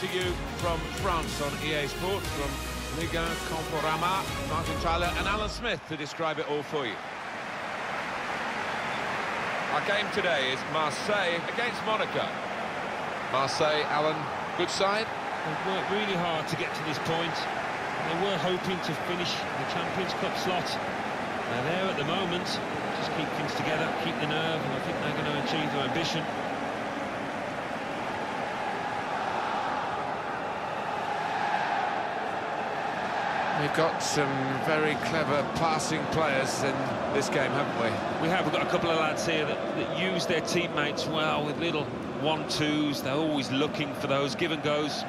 to you from France on EA Sports, from Liga Conforama, Martin Tyler and Alan Smith to describe it all for you. Our game today is Marseille against Monaco. Marseille, Alan, good side? They've worked really hard to get to this point. They were hoping to finish the Champions Cup slot. They're there at the moment. Just keep things together, keep the nerve, and I think they're going to achieve their ambition. We've got some very clever passing players in this game, haven't we? We have. We've got a couple of lads here that, that use their teammates well with little one-twos. They're always looking for those give-and-goes.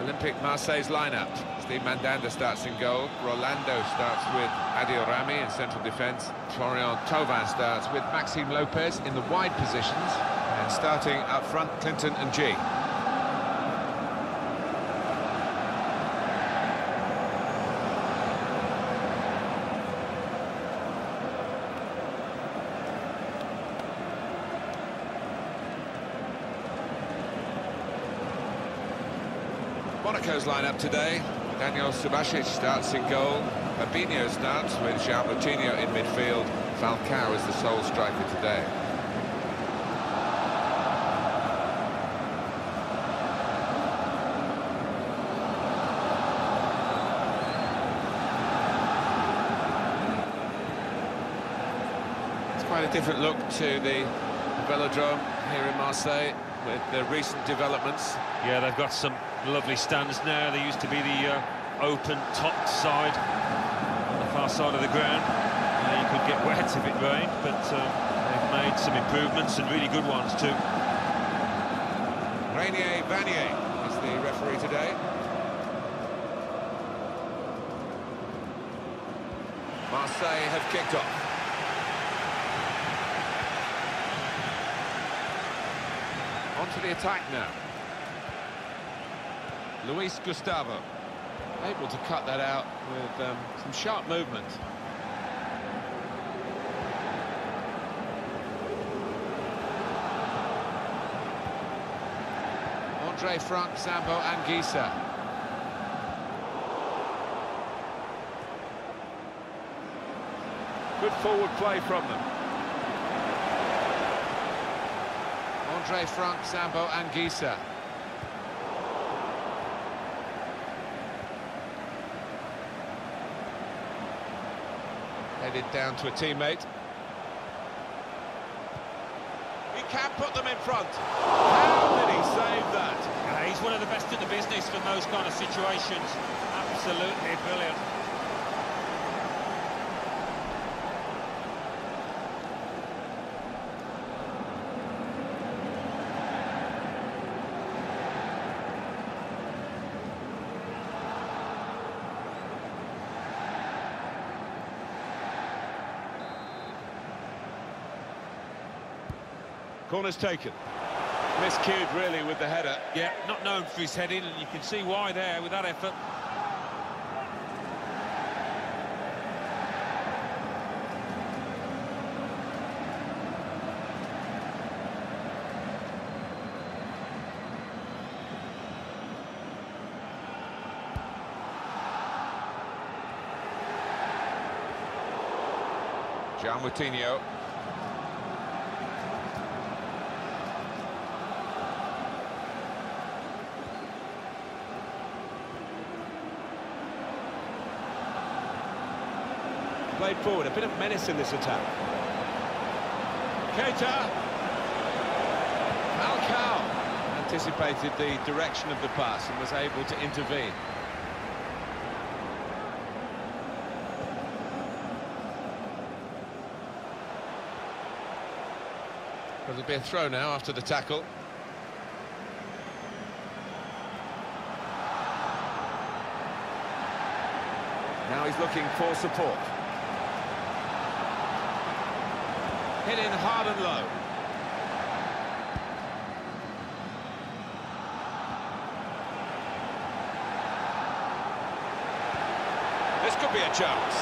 Olympic Marseille's lineup. Steve Mandanda starts in goal. Rolando starts with Adil Rami in central defence. Florian Thauvin starts with Maxime Lopez in the wide positions. And starting up front, Clinton N'Jie. Monaco's lineup today. Daniel Subasic starts in goal. Fabinho starts with João Moutinho in midfield. Falcao is the sole striker today. Quite a different look to the Velodrome here in Marseille with the recent developments. Yeah, they've got some lovely stands now. They used to be the uh, open top side on the far side of the ground. Uh, you could get wet if it rained, but uh, they've made some improvements and really good ones too. Rainier Vanier is the referee today. Marseille have kicked off. To the attack now. Luis Gustavo able to cut that out with um, some sharp movement. Andre Frank, Zambo Anguissa. Good forward play from them. Andre Frank, Zambo Anguissa. Headed down to a teammate. He can put them in front. How did he save that? Yeah, he's one of the best in the business from those kind of situations. Absolutely brilliant. Corner's taken. Miscued, really, with the header. Yeah, not known for his heading, and you can see why there with that effort. Moutinho. Forward, a bit of menace in this attack. Keita. Falcao anticipated the direction of the pass and was able to intervene. It'll be a throw now after the tackle. Now he's looking for support. Hit in hard and low. This could be a chance.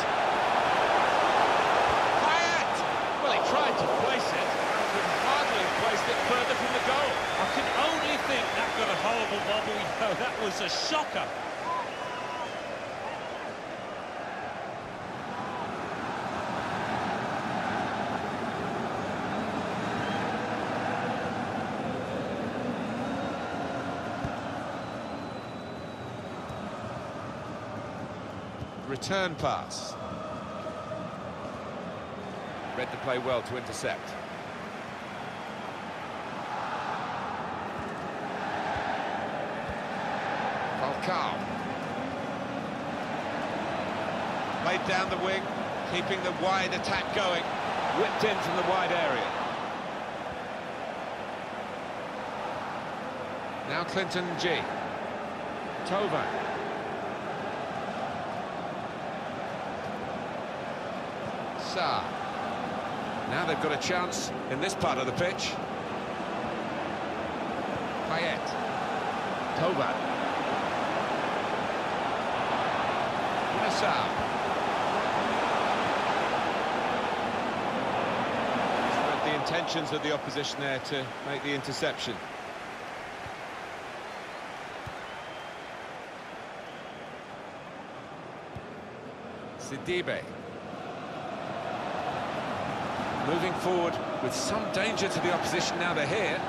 Well, he tried to place it. but hardly placed it further from the goal. I can only think that got a horrible bobble. You that was a shocker. Return pass. Read the play well to intercept. Falcao. Played down the wing, keeping the wide attack going. Whipped in from the wide area. Now Clinton N'Jie. Thauvin. Sarr. Now they've got a chance in this part of the pitch. Payet. Thauvin. Sarr. The intentions of the opposition there to make the interception. Sidibe. Moving forward with some danger to the opposition now they're here.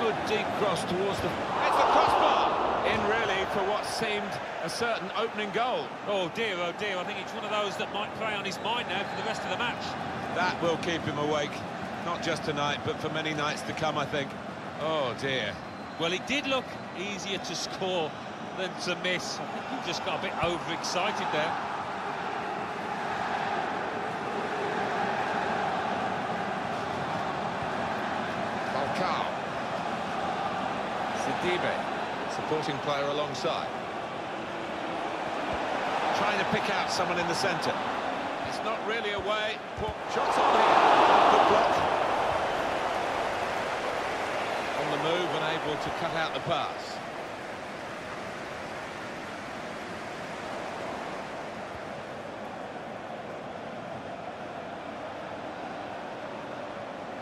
Good deep cross towards the... It's the crossbar! In really for what seemed a certain opening goal. Oh dear, oh dear, I think it's one of those that might play on his mind now for the rest of the match. That will keep him awake, not just tonight, but for many nights to come, I think. Oh dear. Well, it did look easier to score than to miss. I think he just got a bit overexcited there. Falcao. Supporting player alongside. Trying to pick out someone in the centre. It's not really away. Shots on here. Good block. On the move and able to cut out the pass.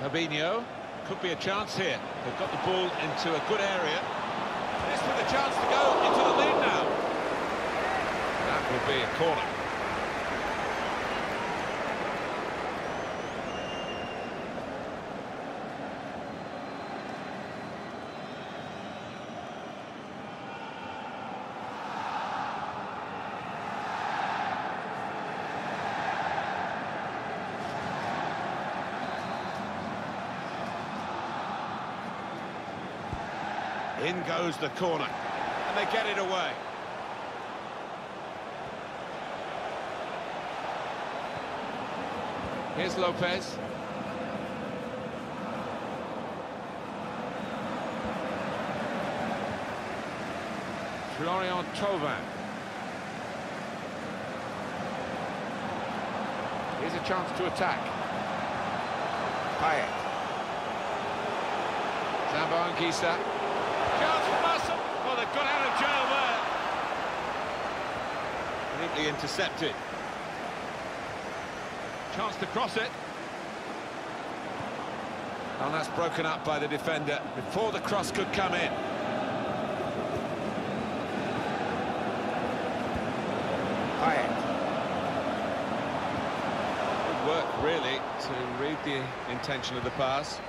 Fabinho. Could be a chance here. They've got the ball into a good area. This with a chance to go into the lead now. That will be a corner. In goes the corner. And they get it away. Here's Lopez. Florian Thauvin. Here's a chance to attack. Payet. Zambo Anguissa. Chance for Muscle. Well, they've got out of jail there. Neatly intercepted. Chance to cross it. And that's broken up by the defender before the cross could come in. Payet. Good work, really, to read the intention of the pass.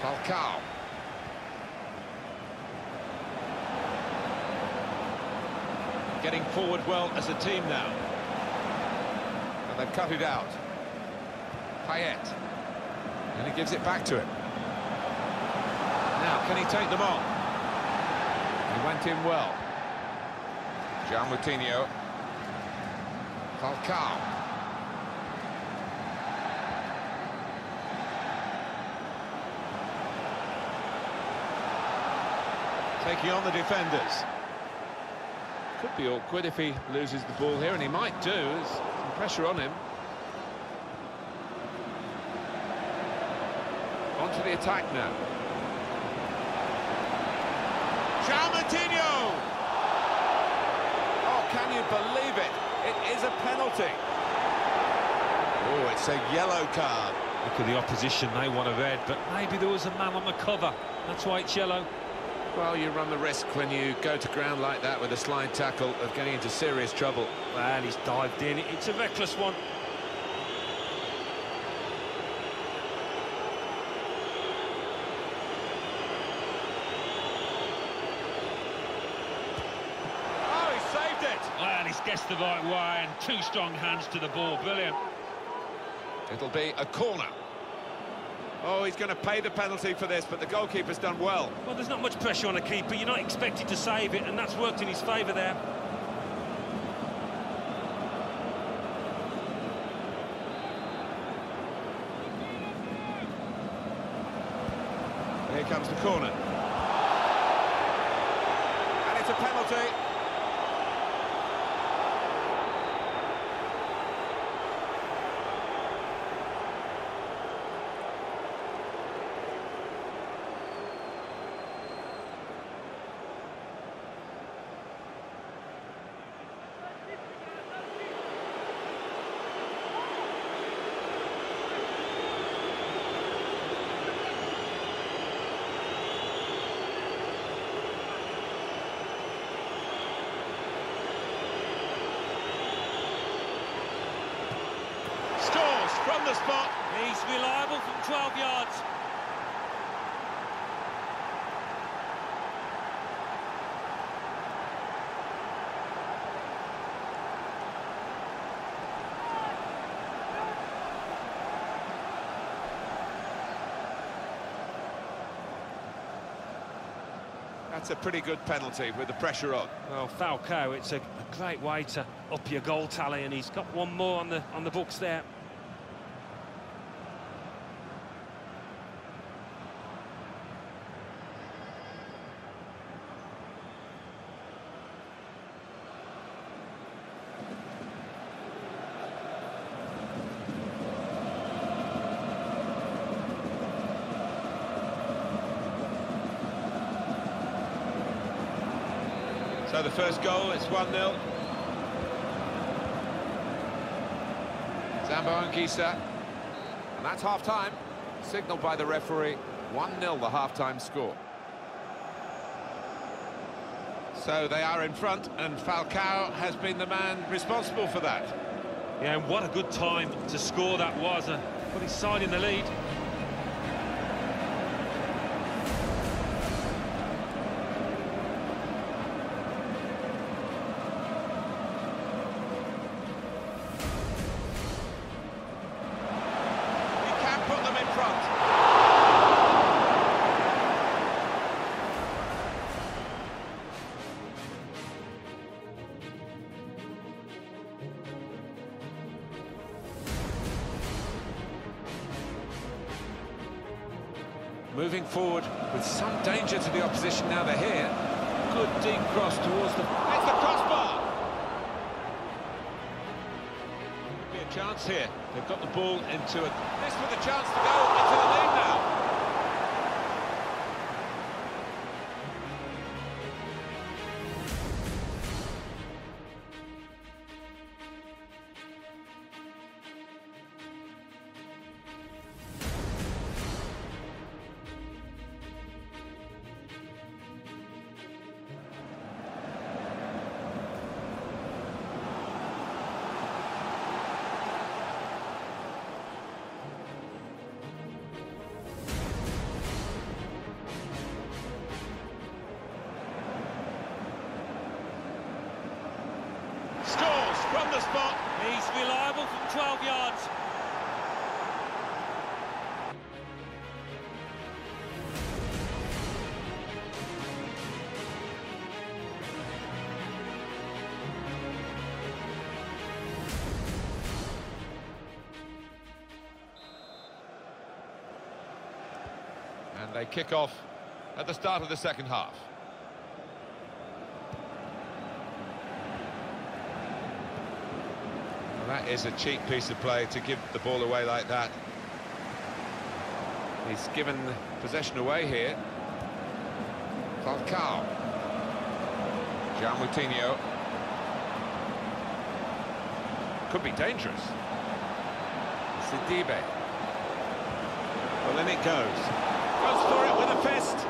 Falcao. Getting forward well as a team now. And they've cut it out. Payet. And he gives it back to him. Now, can he take them on? He went in well. João Moutinho. Falcao. Taking on the defenders. Could be awkward if he loses the ball here, and he might do. There's some pressure on him. On to the attack now. João Oh, can you believe it? It is a penalty. Oh, it's a yellow card. Look at the opposition, they want a red, but maybe there was a man on the cover. That's why it's yellow. Well, you run the risk when you go to ground like that with a slide tackle of getting into serious trouble. Well, he's dived in. It's a reckless one. Oh, he saved it! Well, he's guessed the right way and two strong hands to the ball. Brilliant. It'll be a corner. Oh, he's going to pay the penalty for this, but the goalkeeper's done well. Well, there's not much pressure on a keeper. You're not expected to save it, and that's worked in his favour there. Here comes the corner. And it's a penalty. Scores from the spot. He's reliable from 12 yards. That's a pretty good penalty with the pressure on. Well, Falcao, it's a, a great way to up your goal tally, and he's got one more on the on the books there. So the first goal, it's 1-0. Zambo Anguissa. And that's half-time. Signalled by the referee. 1-0 the half-time score. So they are in front, and Falcao has been the man responsible for that. Yeah, and what a good time to score that was. Uh, put his side in the lead. Front. Moving forward with some danger to the opposition now they're here. Good deep cross towards the... here. They've got the ball into a... This with a chance to go into the lead now. Spot. He's reliable from 12 yards. And they kick off at the start of the second half. Well, that is a cheap piece of play to give the ball away like that. He's given possession away here. Falcao. João Moutinho. Could be dangerous. Sidibe. Well, then it goes. Goes for it with a fist.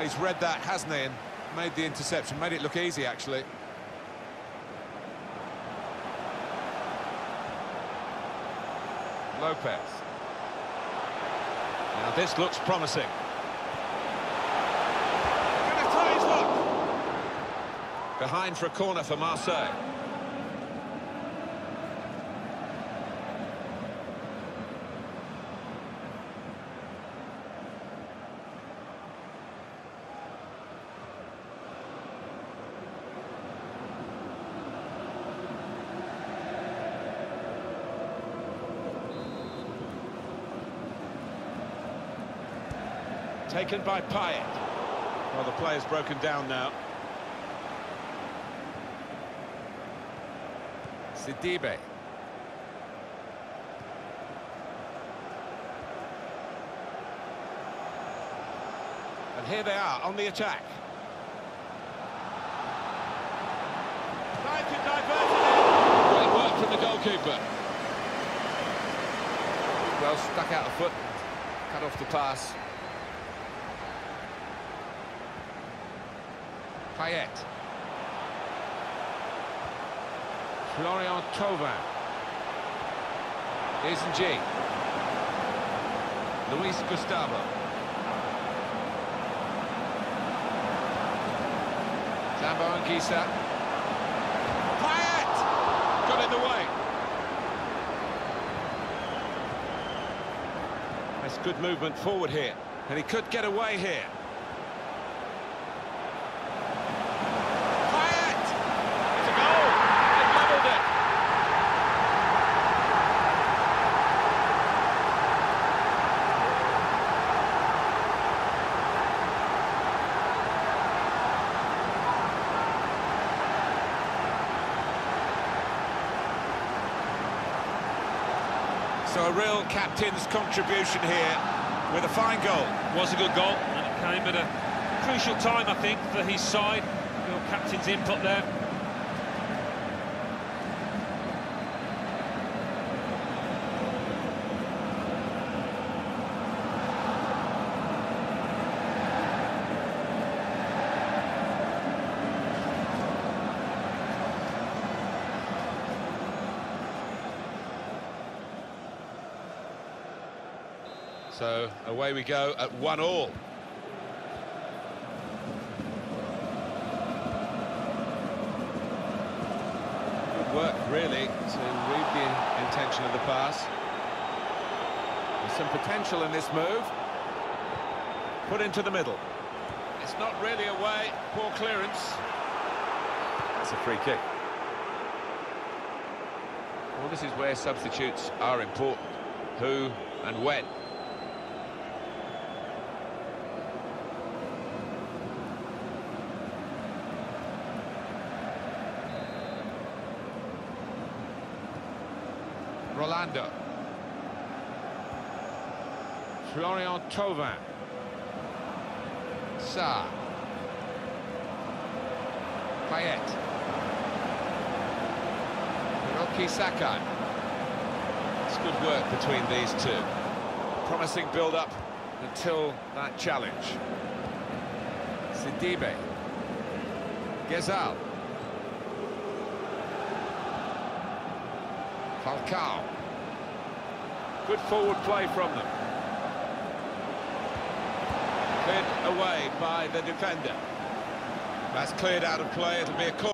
He's read that, hasn't he, and made the interception, made it look easy, actually. Lopez. Now this looks promising. Behind for a corner for Marseille. Taken by Payet. Well, the player's broken down now. Sidibe. And here they are on the attack. Trying to divert. Great work from the goalkeeper. Well, stuck out the foot, cut off the pass. Payet. Florian Thauvin. Here's G. Luis Gustavo. Zambo Anguissa. Payet! Got in the way. That's good movement forward here. And he could get away here. Payet! It's a goal! They've levelled it. So a real captain's contribution here with a fine goal. Was a good goal, and it came at a crucial time, I think, for his side. Your captain's input there. So away we go at one all. Good work, really, to read the intention of the pass. There's some potential in this move. Put into the middle. It's not really away. Poor clearance. It's a free kick. Well, this is where substitutes are important. Who and when. Florian Thauvin. Sa. Payet. Hiroki Sakai. It's good work between these two. Promising build-up until that challenge. Sidibe. Ghezzal. Falcao. Good forward play from them. Cleared away by the defender. That's cleared out of play. It'll be a corner.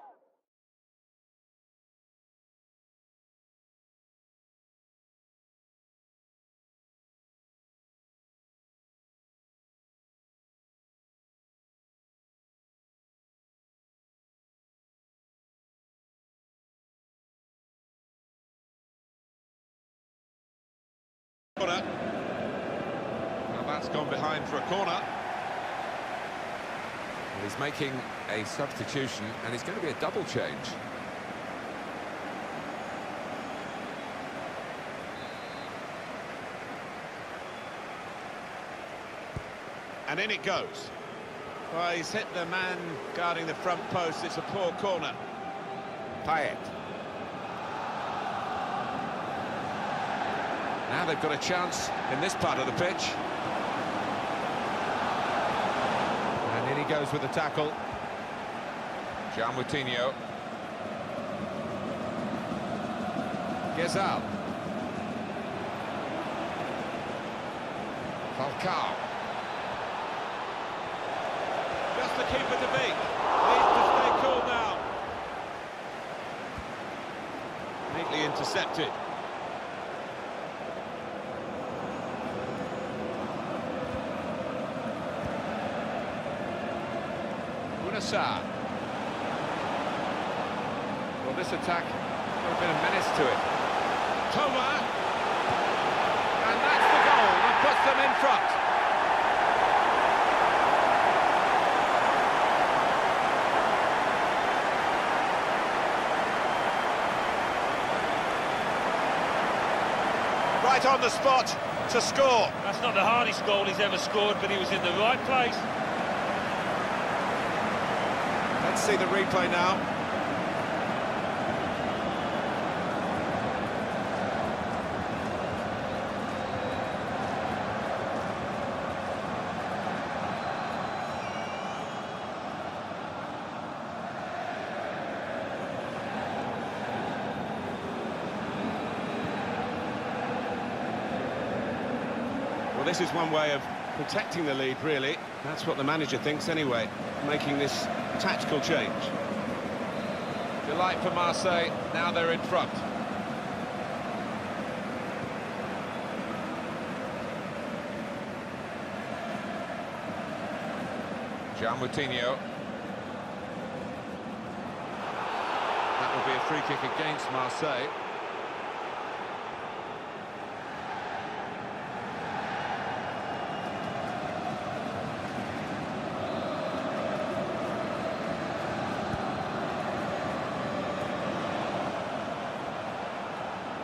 Corner. Well, he's making a substitution, and it's going to be a double change. And in it goes. Well, he's hit the man guarding the front post. It's a poor corner. Payet. Now they've got a chance in this part of the pitch. And in he goes with the tackle. João Moutinho. Ghezzal. Falcao. Just the keeper to beat. Needs to stay cool now. Neatly intercepted. Bouna Sarr. Well, this attack got a bit of menace to it. Toma. And that's the goal that puts them in front. Right on the spot to score. That's not the hardest goal he's ever scored, but he was in the right place. Let's see the replay now. Well, this is one way of protecting the lead, really. That's what the manager thinks anyway, making this tactical change. Delight for Marseille, now they're in front. João Moutinho. That will be a free kick against Marseille.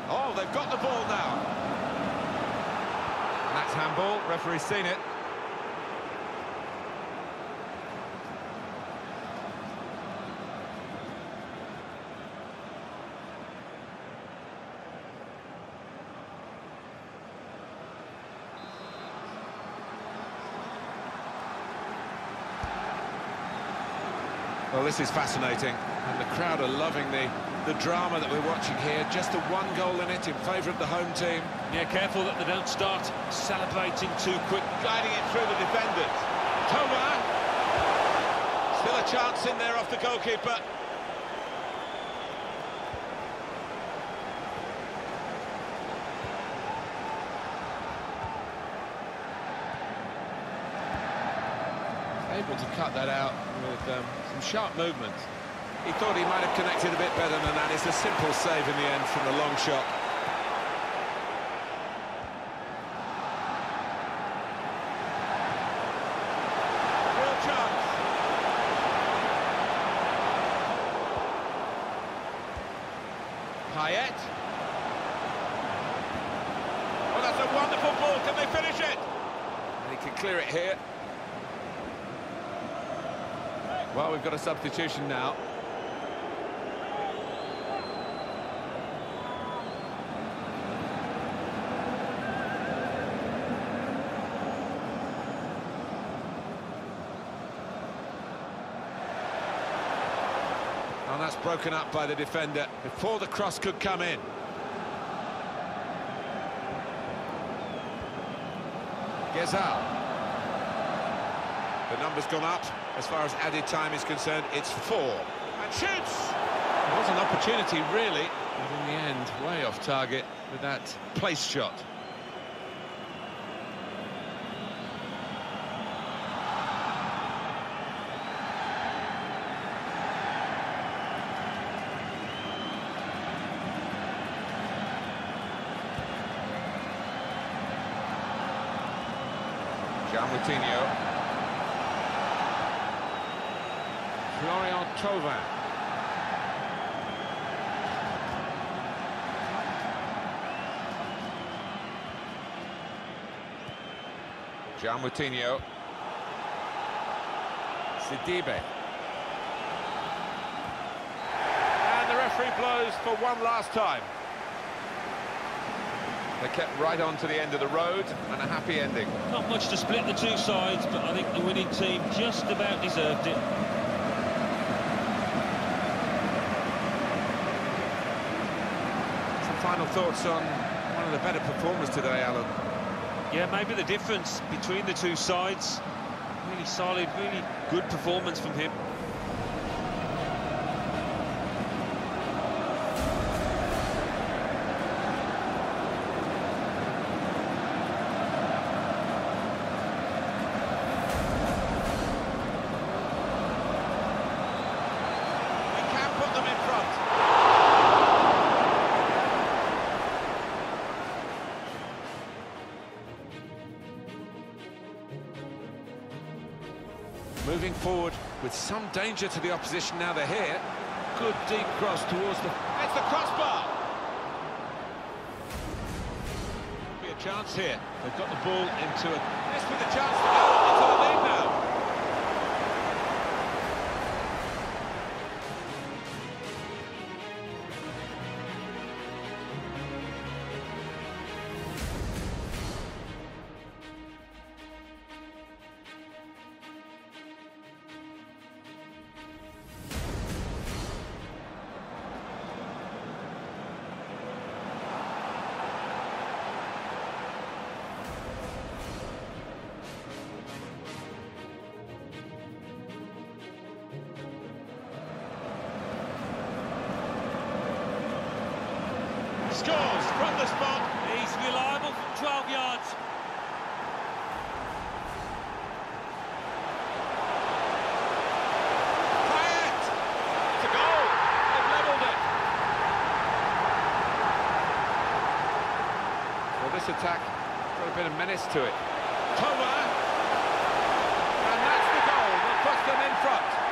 Oh, they've got the ball now. And that's handball, referee's seen it. Well, this is fascinating, and the crowd are loving the, the drama that we're watching here. Just a one goal in it in favour of the home team. Yeah, careful that they don't start celebrating too quick. Guiding it through the defenders. Toma! Still a chance in there off the goalkeeper. Able to cut that out with um, some sharp movement. He thought he might have connected a bit better than that. It's a simple save in the end from the long shot. Payet. Oh, that's a wonderful ball. Can they finish it? And he can clear it here. Well, we've got a substitution now. And that's broken up by the defender before the cross could come in. Ghezzal. The number's gone up. As far as added time is concerned, it's four. And shoots! It was an opportunity, really, but in the end, way off target with that place shot. Moutinho. Florian Thauvin. Moutinho. Sidibe. And the referee blows for one last time. They kept right on to the end of the road and a happy ending. Not much to split the two sides, but I think the winning team just about deserved it. Some final thoughts on one of the better performers today, Alan. Yeah, maybe the difference between the two sides. Really solid, really good performance from him. Danger to the opposition now they're here. Good deep cross towards the... It's the crossbar! Be a chance here. They've got the ball into a... This with a chance to Scores from the spot. He's reliable from 12 yards. Payet! It's a goal. They've levelled it. Well, this attack got a bit of menace to it. Toma. And that's the goal that puts them in front.